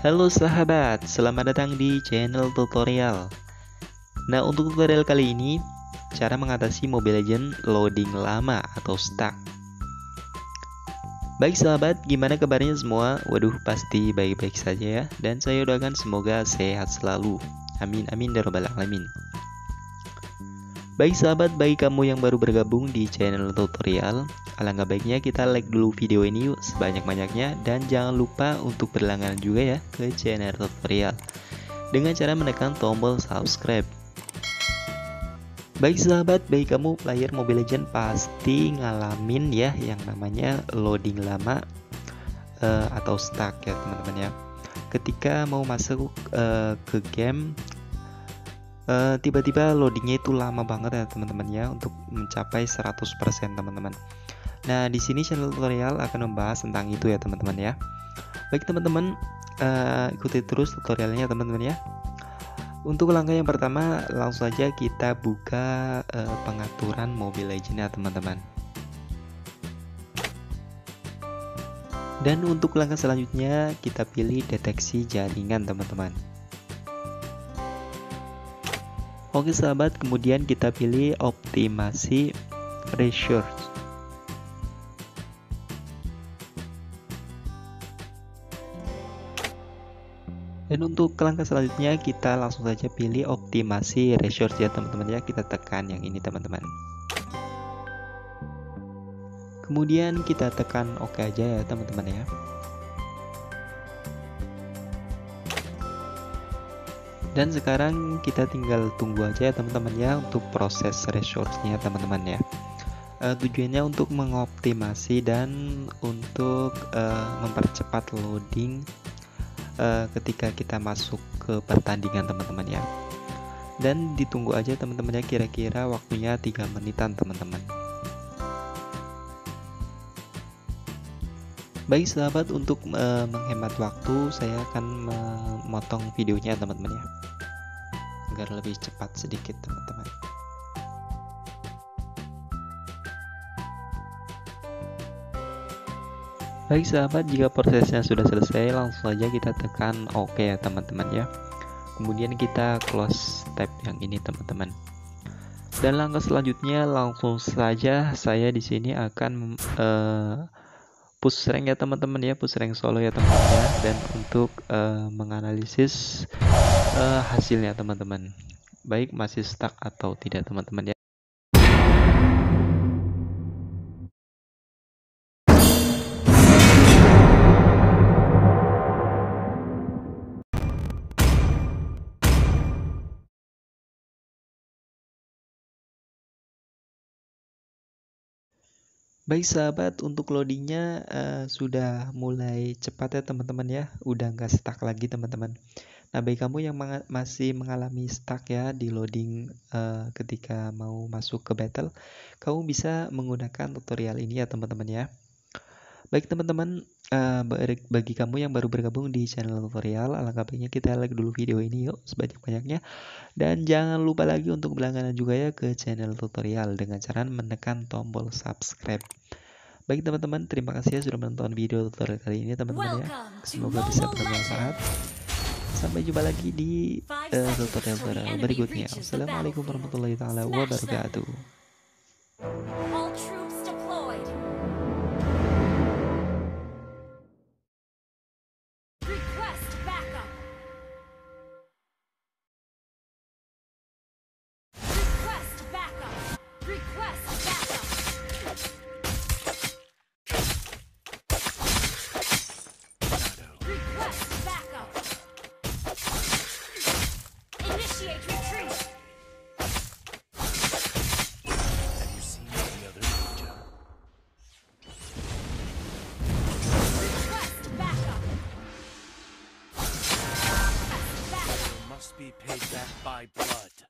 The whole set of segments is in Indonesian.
Halo sahabat, selamat datang di channel tutorial. Nah, untuk tutorial kali ini, cara mengatasi Mobile Legends loading lama atau stuck. Baik sahabat, gimana kabarnya semua? Waduh, pasti baik-baik saja ya. Dan saya doakan semoga sehat selalu. Amin amin ya robbal alamin. Baik sahabat, bagi kamu yang baru bergabung di channel tutorial, Alangkah baiknya kita like dulu video ini yuk sebanyak-banyaknya dan jangan lupa untuk berlangganan juga ya ke channel tutorial dengan cara menekan tombol subscribe. Baik sahabat, baik kamu player Mobile Legend pasti ngalamin ya yang namanya loading lama uh, atau stuck ya teman-teman ya. Ketika mau masuk uh, ke game eh, tiba-tiba loadingnya itu lama banget ya teman-teman ya untuk mencapai 100% teman-teman. Nah, di sini channel tutorial akan membahas tentang itu ya, teman-teman ya. Baik, teman-teman, uh, ikuti terus tutorialnya, teman-teman ya. Untuk langkah yang pertama, langsung saja kita buka uh, pengaturan Mobile Legends ya, teman-teman. Dan untuk langkah selanjutnya, kita pilih deteksi jaringan, teman-teman. Oke sahabat, kemudian kita pilih optimasi resource. Dan untuk langkah selanjutnya kita langsung saja pilih optimasi resource ya teman-teman ya. Kita tekan yang ini teman-teman. Kemudian kita tekan OK aja ya teman-teman ya. Dan sekarang kita tinggal tunggu aja ya teman-teman ya untuk proses resource-nya teman-teman ya. Uh, tujuannya untuk mengoptimasi dan untuk uh, mempercepat loading uh, ketika kita masuk ke pertandingan teman-teman ya. Dan ditunggu aja teman-teman ya kira-kira waktunya 3 menitan teman-teman. Baik sahabat untuk uh, menghemat waktu saya akan memotong videonya teman-teman ya. Agar lebih cepat sedikit teman-teman Baik sahabat, jika prosesnya sudah selesai, langsung saja kita tekan OK ya teman-teman ya. Kemudian kita close tab yang ini teman-teman. Dan langkah selanjutnya langsung saja saya di sini akan uh, push rank ya teman-teman ya, push rank solo ya teman-teman ya. Dan untuk uh, menganalisis uh, hasilnya teman-teman. Baik masih stuck atau tidak teman-teman ya. Baik sahabat, untuk loadingnya uh, sudah mulai cepat ya teman-teman ya, udah nggak stuck lagi teman-teman. Nah bagi kamu yang masih mengalami stuck ya di loading uh, ketika mau masuk ke battle, kamu bisa menggunakan tutorial ini ya teman-teman ya. Baik teman-teman, uh, bagi kamu yang baru bergabung di channel tutorial, alangkah baiknya kita like dulu video ini yuk sebanyak-banyaknya. Dan jangan lupa lagi untuk berlangganan juga ya ke channel tutorial dengan cara menekan tombol subscribe. Baik teman-teman, terima kasih ya sudah menonton video tutorial kali ini teman-teman ya. Semoga bisa bermanfaat. Sampai jumpa lagi di uh, tutorial berikutnya. Assalamualaikum warahmatullahi wabarakatuh. Be paid back by blood.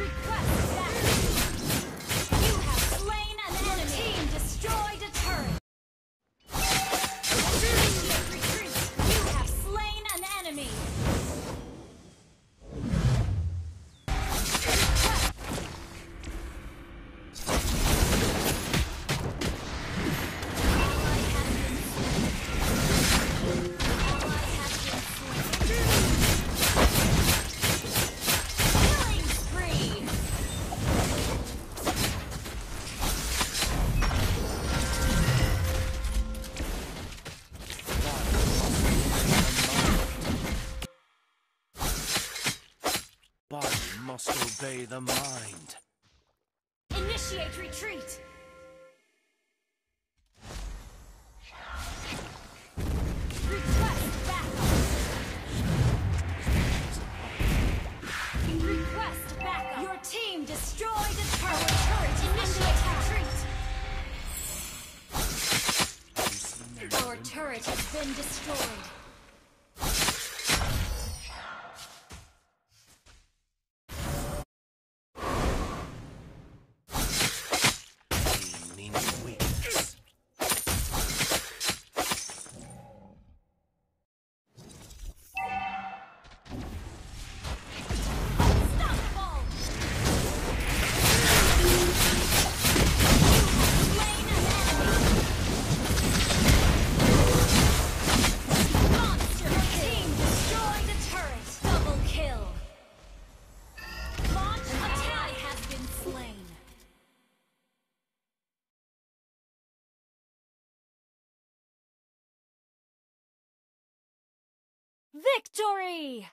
Because The mind. Initiate retreat! Request backup! Your team destroyed! Our turret initiate retreat! Our turret has been destroyed. Victory!